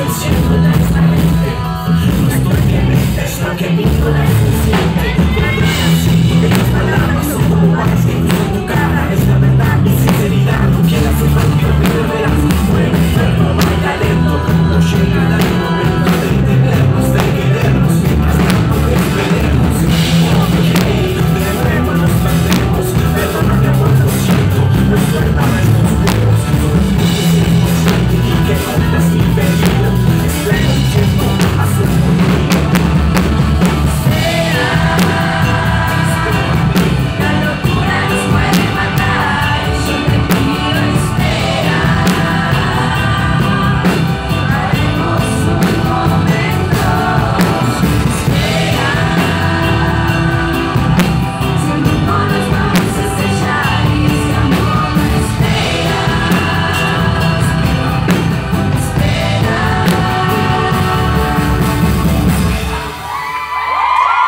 Jestem silny, lecz na Rozturnie mnie też na kiepi, lecz